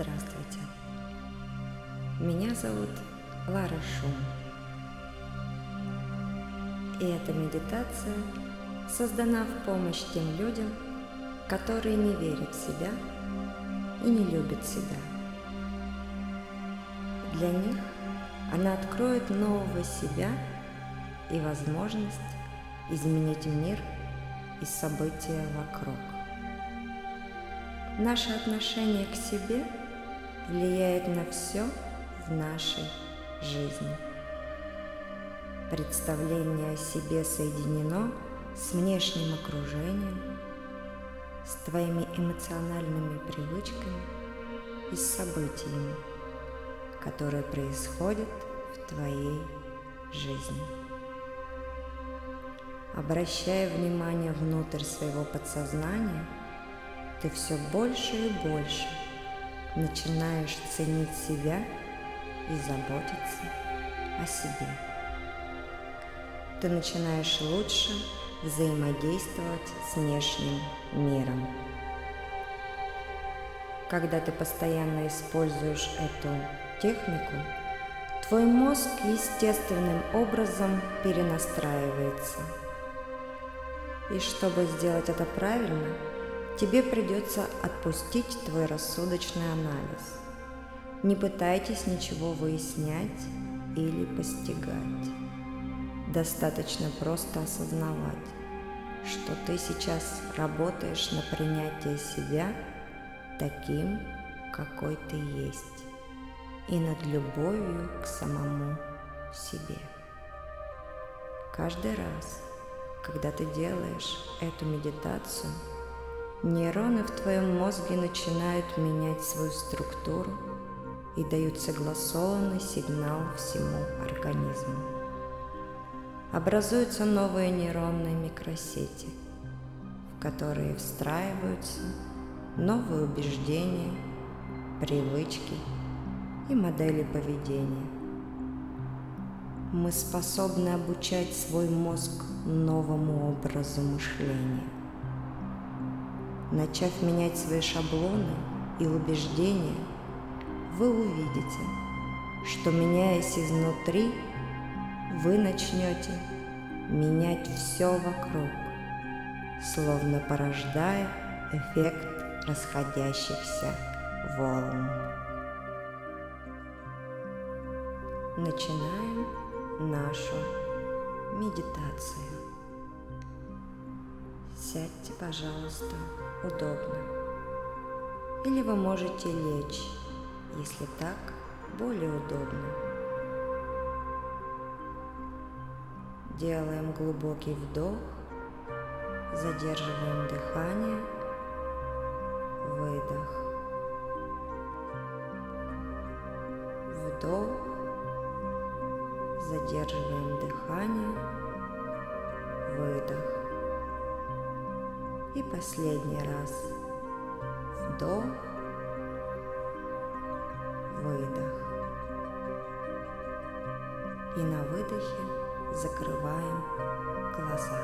Здравствуйте. Меня зовут Лара Шум. И эта медитация создана в помощь тем людям, которые не верят в себя и не любят себя. Для них она откроет нового себя и возможность изменить мир и события вокруг. Наше отношение к себе влияет на все в нашей жизни. Представление о себе соединено с внешним окружением, с твоими эмоциональными привычками и с событиями, которые происходят в твоей жизни. Обращая внимание внутрь своего подсознания, ты все больше и больше начинаешь ценить себя и заботиться о себе. Ты начинаешь лучше взаимодействовать с внешним миром. Когда ты постоянно используешь эту технику, твой мозг естественным образом перенастраивается. И чтобы сделать это правильно, тебе придется отпустить твой рассудочный анализ. Не пытайтесь ничего выяснять или постигать. Достаточно просто осознавать, что ты сейчас работаешь на принятие себя таким, какой ты есть, и над любовью к самому себе. Каждый раз, когда ты делаешь эту медитацию – Нейроны в твоем мозге начинают менять свою структуру и дают согласованный сигнал всему организму. Образуются новые нейронные микросети, в которые встраиваются новые убеждения, привычки и модели поведения. Мы способны обучать свой мозг новому образу мышления – Начав менять свои шаблоны и убеждения, вы увидите, что меняясь изнутри, вы начнете менять все вокруг, словно порождая эффект расходящихся волн. Начинаем нашу медитацию. Сядьте, пожалуйста, удобно. Или вы можете лечь, если так более удобно. Делаем глубокий вдох, задерживаем дыхание, выдох. Вдох, задерживаем дыхание, выдох. И последний раз. Вдох, выдох. И на выдохе закрываем глаза.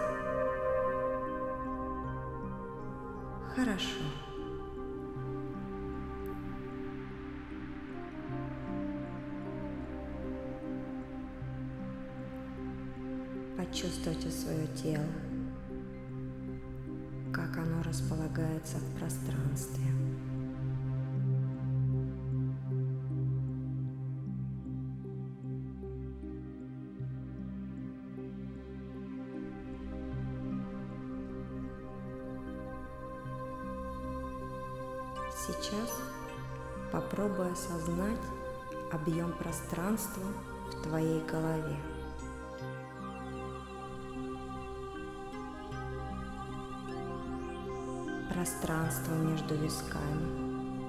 Хорошо. Почувствуйте свое тело располагается в пространстве. Сейчас попробуй осознать объем пространства в твоей голове. Пространство между висками,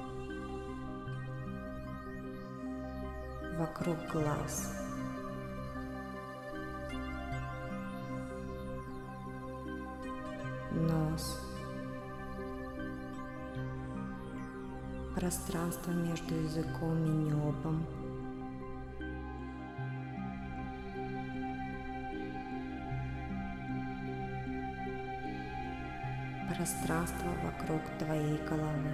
вокруг глаз. Нос. Пространство между языком и небом. пространство вокруг твоей головы.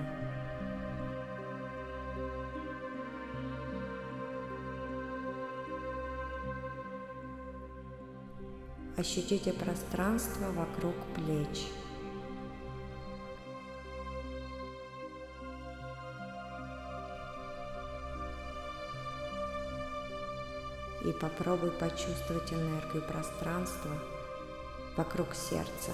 Ощутите пространство вокруг плеч. И попробуй почувствовать энергию пространства вокруг сердца.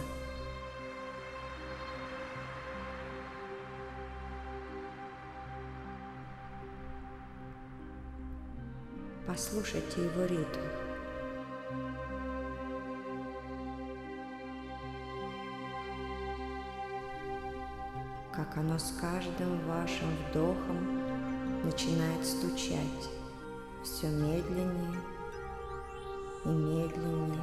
Послушайте его ритм. Как оно с каждым вашим вдохом начинает стучать все медленнее и медленнее,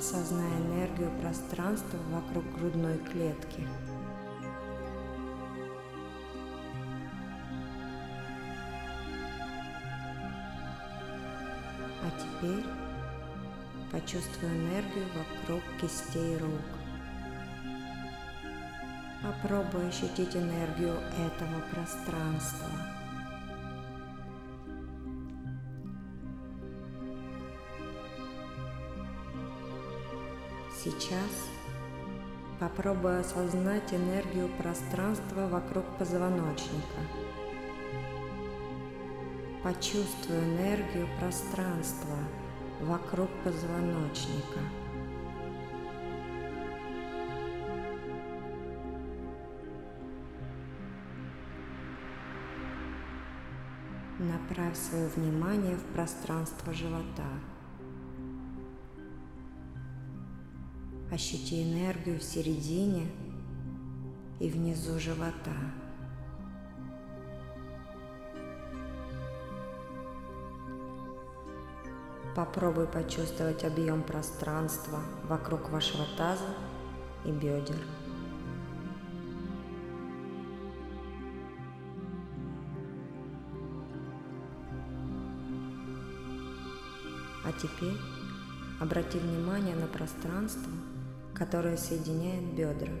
осознай энергию пространства вокруг грудной клетки. А теперь почувствуй энергию вокруг кистей рук. Попробуй ощутить энергию этого пространства. Сейчас попробуй осознать энергию пространства вокруг позвоночника. Почувствуй энергию пространства вокруг позвоночника. Направь свое внимание в пространство живота. Ощути энергию в середине и внизу живота. Попробуй почувствовать объем пространства вокруг вашего таза и бедер. А теперь обрати внимание на пространство, которое соединяет бедра.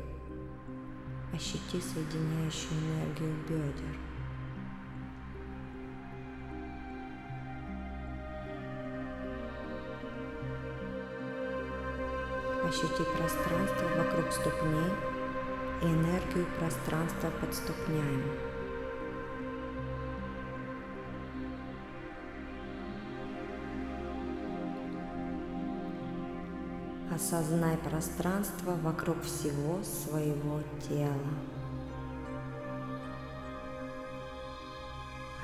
Ощути соединяющую энергию бедер. Ощути пространство вокруг ступней и энергию пространства под ступнями. Осознай пространство вокруг всего своего тела.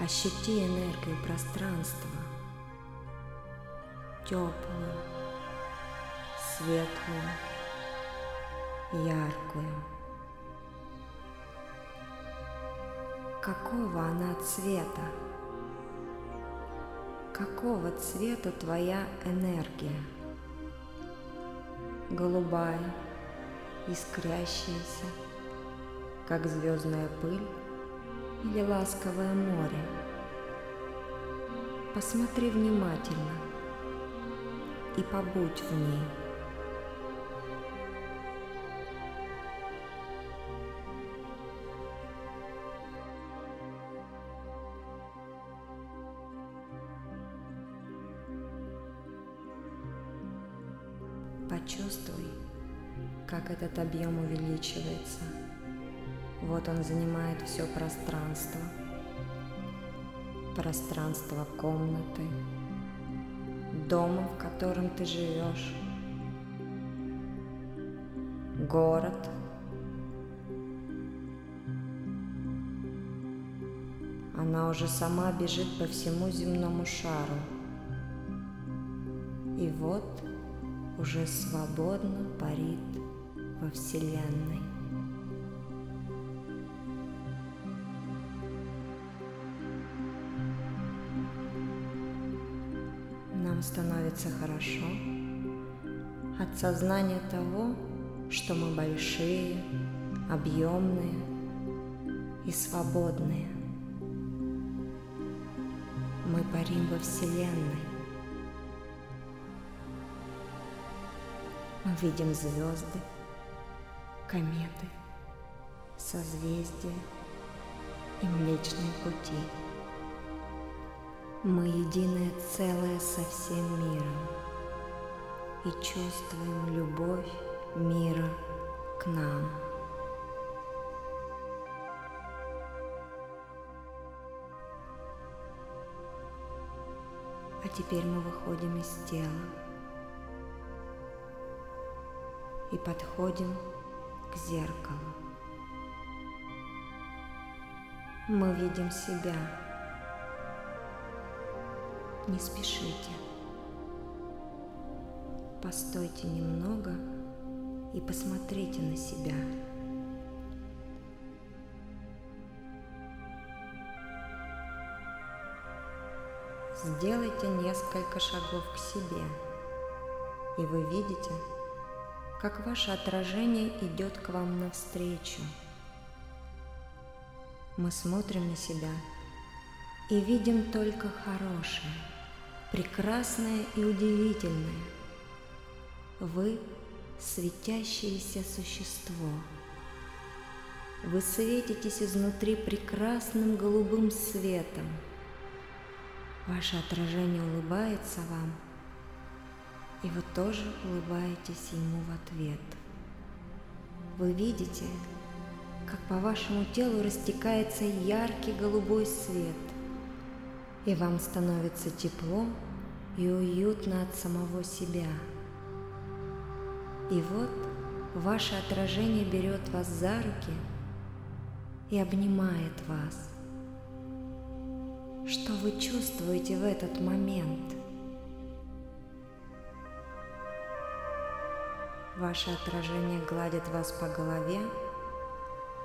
Ощути энергию пространства, теплую, светлую, яркую. Какого она цвета? Какого цвета твоя энергия? Голубая, искрящаяся, как звездная пыль или ласковое море. Посмотри внимательно и побудь в ней. Почувствуй, как этот объем увеличивается. Вот он занимает все пространство. Пространство комнаты, дома, в котором ты живешь, город. Она уже сама бежит по всему земному шару. И вот уже свободно парит во Вселенной. Нам становится хорошо от сознания того, что мы большие, объемные и свободные. Мы парим во Вселенной. Мы видим звезды, кометы, созвездия и Млечные Пути. Мы единое целое со всем миром и чувствуем любовь мира к нам. А теперь мы выходим из тела и подходим к зеркалу. Мы видим себя. Не спешите. Постойте немного и посмотрите на себя. Сделайте несколько шагов к себе, и вы видите, как ваше отражение идет к вам навстречу. Мы смотрим на себя и видим только хорошее, прекрасное и удивительное. Вы – светящееся существо. Вы светитесь изнутри прекрасным голубым светом – Ваше отражение улыбается вам, и вы тоже улыбаетесь ему в ответ. Вы видите, как по вашему телу растекается яркий голубой свет, и вам становится тепло и уютно от самого себя. И вот ваше отражение берет вас за руки и обнимает вас – что вы чувствуете в этот момент? Ваше отражение гладит вас по голове,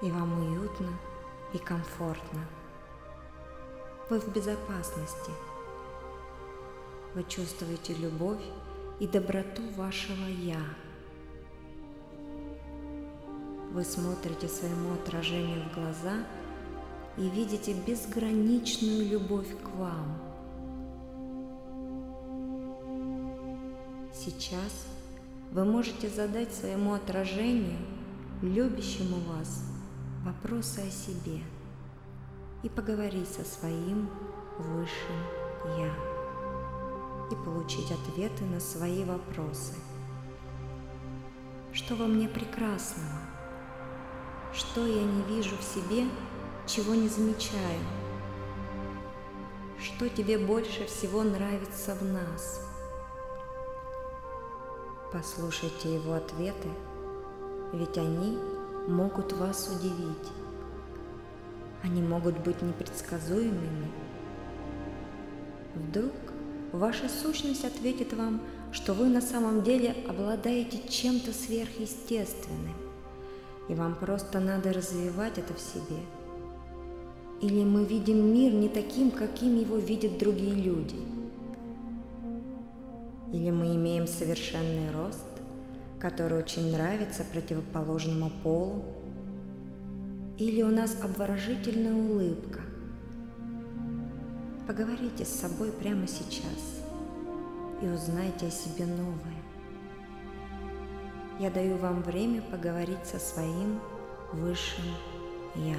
и вам уютно и комфортно. Вы в безопасности. Вы чувствуете любовь и доброту вашего «Я». Вы смотрите своему отражению в глаза – и видите безграничную любовь к вам. Сейчас вы можете задать своему отражению, любящему вас, вопросы о себе и поговорить со своим высшим Я и получить ответы на свои вопросы. Что во мне прекрасного? Что я не вижу в себе чего не замечаю? Что тебе больше всего нравится в нас? Послушайте его ответы, ведь они могут вас удивить. Они могут быть непредсказуемыми. Вдруг ваша сущность ответит вам, что вы на самом деле обладаете чем-то сверхъестественным, и вам просто надо развивать это в себе – или мы видим мир не таким, каким его видят другие люди? Или мы имеем совершенный рост, который очень нравится противоположному полу? Или у нас обворожительная улыбка? Поговорите с собой прямо сейчас и узнайте о себе новое. Я даю вам время поговорить со своим высшим Я.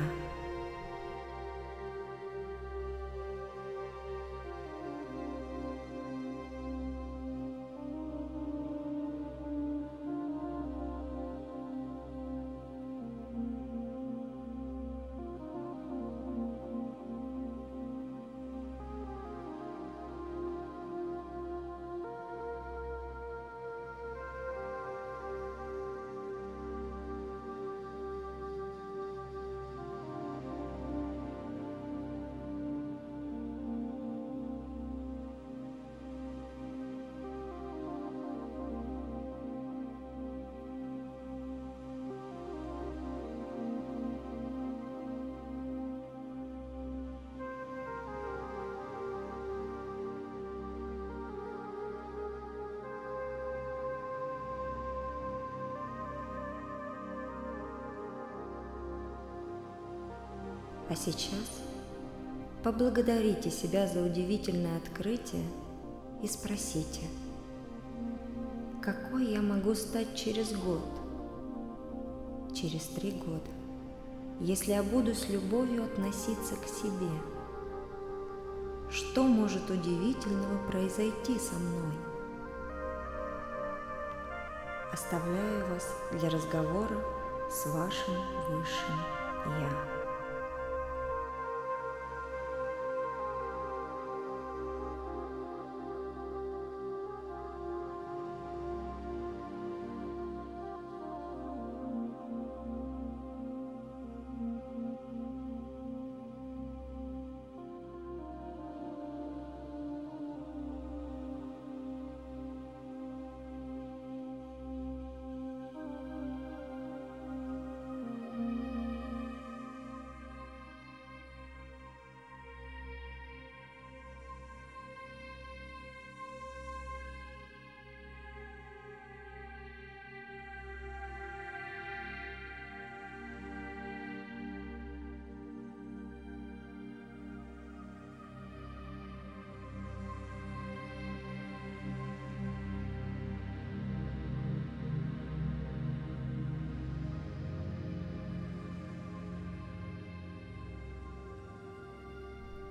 А сейчас поблагодарите себя за удивительное открытие и спросите, какой я могу стать через год, через три года, если я буду с любовью относиться к себе? Что может удивительного произойти со мной? Оставляю вас для разговора с вашим Высшим Я.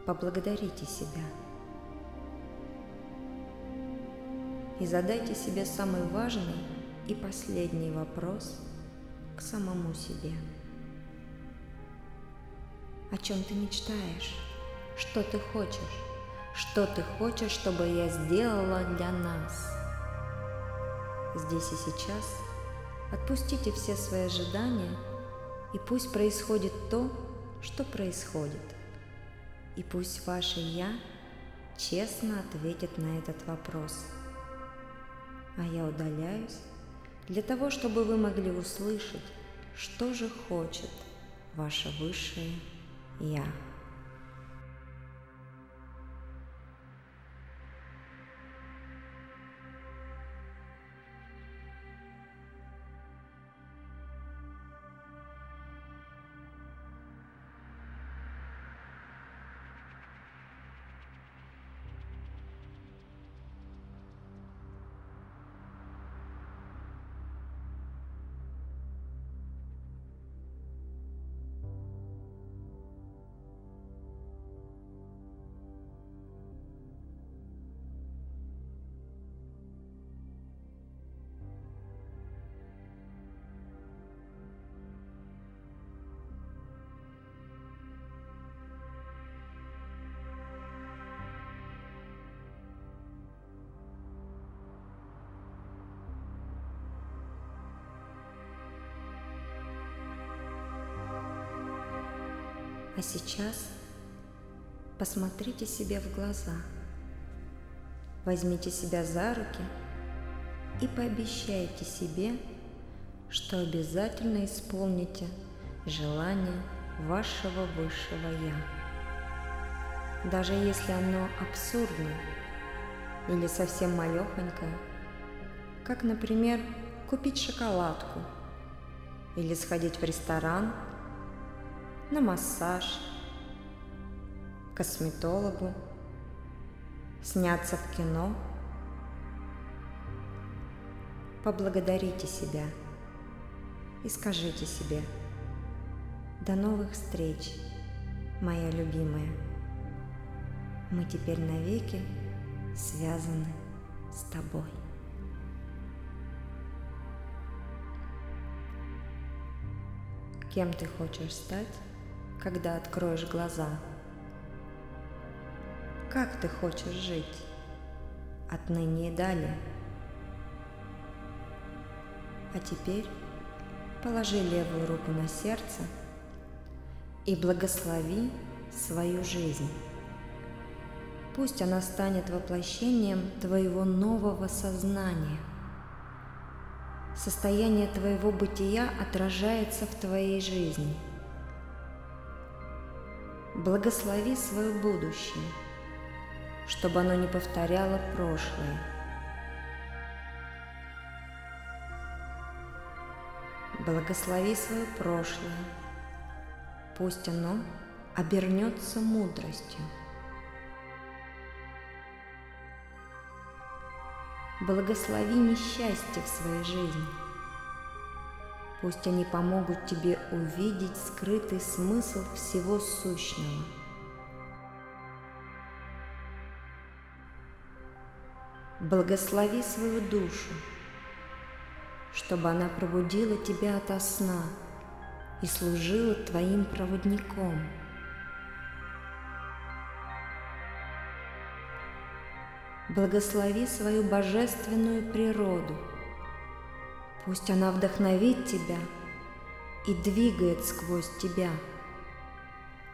поблагодарите себя. И задайте себе самый важный и последний вопрос к самому себе. О чем ты мечтаешь? Что ты хочешь? Что ты хочешь, чтобы я сделала для нас? Здесь и сейчас отпустите все свои ожидания, и пусть происходит то, что происходит – и пусть ваше «Я» честно ответит на этот вопрос. А я удаляюсь для того, чтобы вы могли услышать, что же хочет ваше высшее «Я». А сейчас посмотрите себе в глаза, возьмите себя за руки и пообещайте себе, что обязательно исполните желание вашего высшего Я. Даже если оно абсурдное или совсем малехонькое, как, например, купить шоколадку или сходить в ресторан – на массаж, косметологу, сняться в кино. Поблагодарите себя и скажите себе «До новых встреч, моя любимая. Мы теперь навеки связаны с тобой». Кем ты хочешь стать? Когда откроешь глаза. Как ты хочешь жить отныне и далее? А теперь положи левую руку на сердце и благослови свою жизнь. Пусть она станет воплощением твоего нового сознания. Состояние твоего бытия отражается в твоей жизни – Благослови свое будущее, чтобы оно не повторяло прошлое. Благослови свое прошлое, пусть оно обернется мудростью. Благослови несчастье в своей жизни, Пусть они помогут тебе увидеть скрытый смысл всего сущного. Благослови свою душу, чтобы она пробудила тебя ото сна и служила твоим проводником. Благослови свою божественную природу – Пусть она вдохновит тебя и двигает сквозь тебя.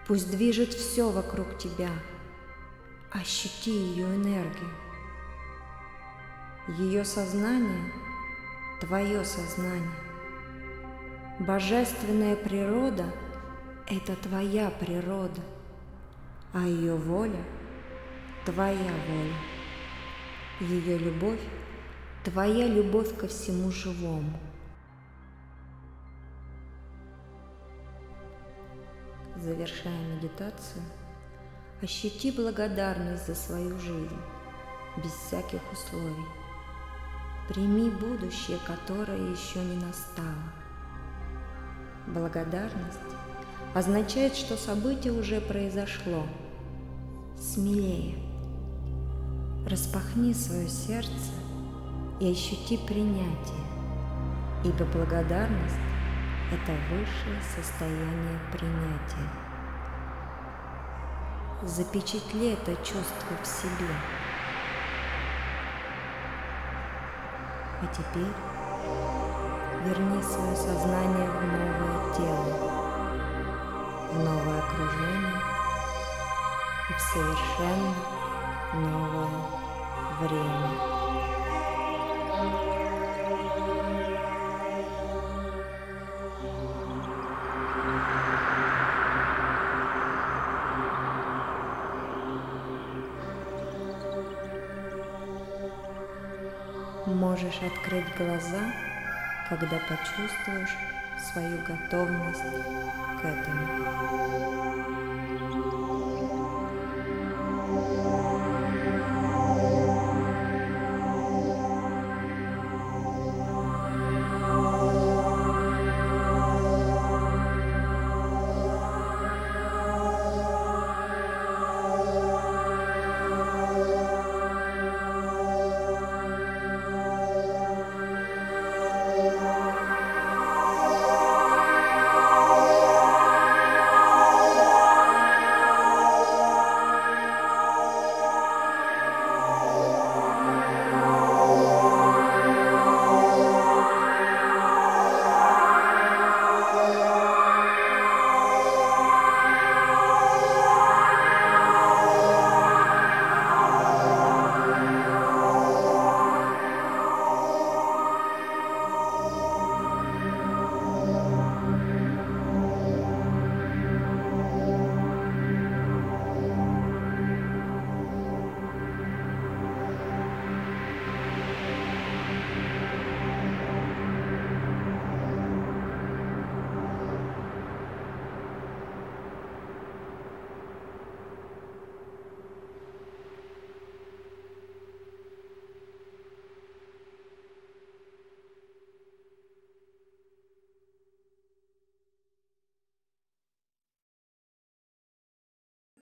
Пусть движет все вокруг тебя. Ощути ее энергию. Ее сознание – твое сознание. Божественная природа – это твоя природа, а ее воля – твоя воля. Ее любовь Твоя любовь ко всему живому. Завершая медитацию, ощути благодарность за свою жизнь, без всяких условий. Прими будущее, которое еще не настало. Благодарность означает, что событие уже произошло. Смелее. Распахни свое сердце и ощути принятие, ибо благодарность – это высшее состояние принятия. Запечатли это чувство в себе. А теперь верни свое сознание в новое тело, в новое окружение и в совершенно новое время. Открыть глаза, когда почувствуешь свою готовность к этому.